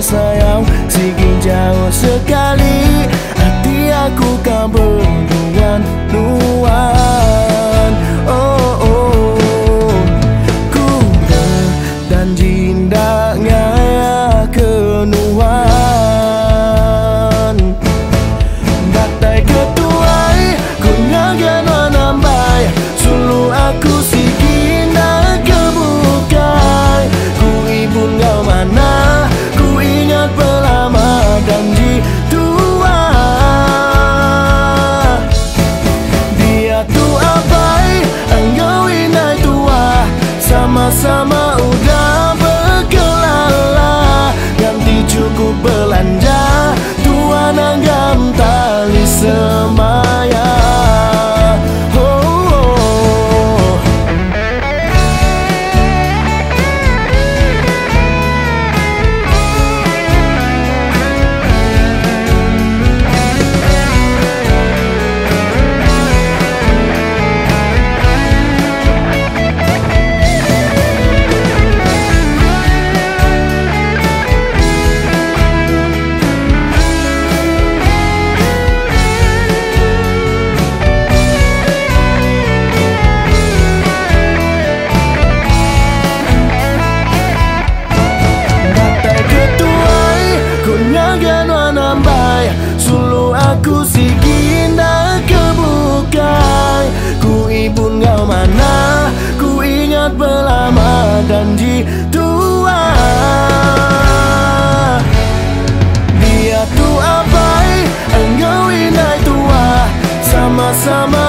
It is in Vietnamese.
sayang. Siging jauh sekali, Hati aku kan bernuan-nuan Oh oh. Ku berjanji indahnya kenuan. Datai ketuai, Ku nyagana nambai Sulu aku sun. ingat berlama dan di tua Dia tu abai, engkau inai tua. Sama-sama